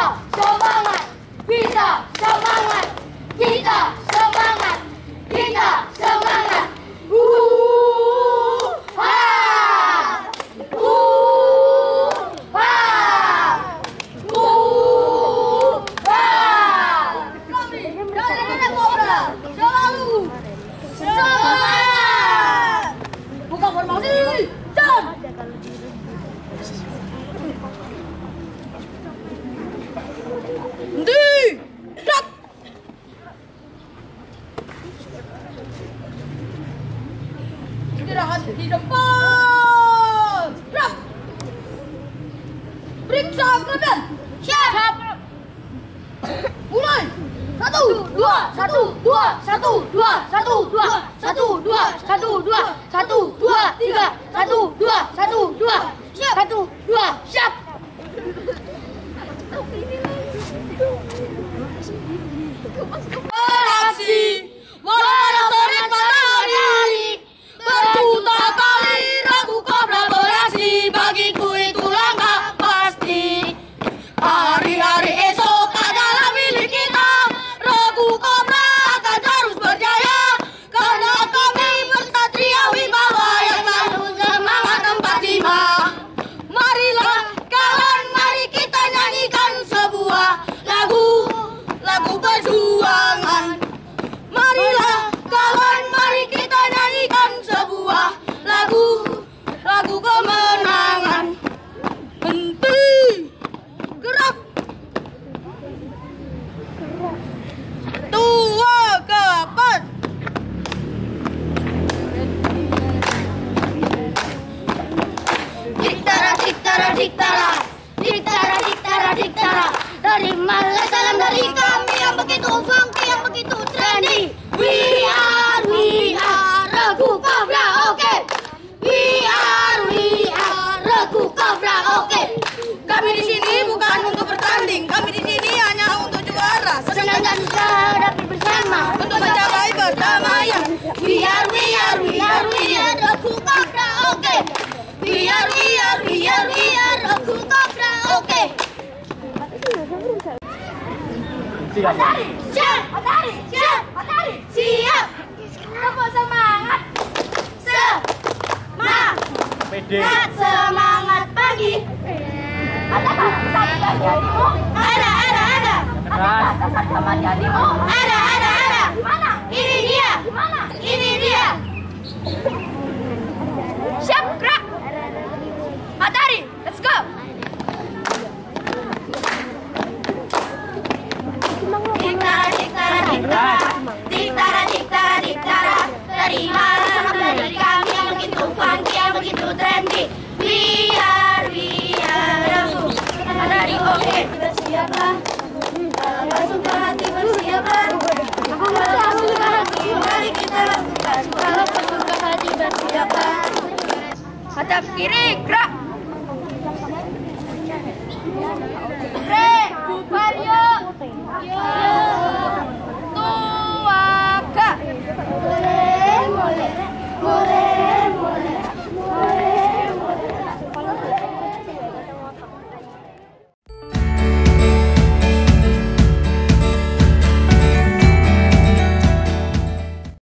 Kita semangat, kita semangat, kita semangat, Istirahat di depan. Dak. Periksa keadaan. Siap. Mulai. Satu, dua, satu, dua, satu, dua, satu, dua, satu, dua, satu, dua, satu, dua, tiga, satu, dua, satu, dua, siap, satu, dua, siap. Beraksi perjuangan. Marilah kawan mari kita nyanyikan sebuah lagu Lagu kemenangan. Henti. Gerak. Tua kapan? Diktara, diktara, diktara Diktara, diktara, diktara Terimalah salam dari kami yang begitu funky, yang begitu trendy We are, we are Regu Cobra, oke We are, we are Regu Cobra, oke Kami di sini bukan untuk bertanding Kami di sini hanya untuk juara Senang dan hadapi bersama Untuk mencapai perdamaian We are, we are, we are, we are Regu Cobra, oke We are, we are, we are, we are Regu Cobra, oke Siap, matahari, siap, matahari, siap. Tepuk semangat. Semangat. Semangat pagi. Ada? Ada, ada, ada. Ada kata sama jadimu? Ada, ada, Terima salam dari kami begitu funky, begitu trendy. Biar, biar Dari oke. Bersiaplah. Suka hati bersiaplah. Hadap kiri, gerak. Bre, bubar Yuk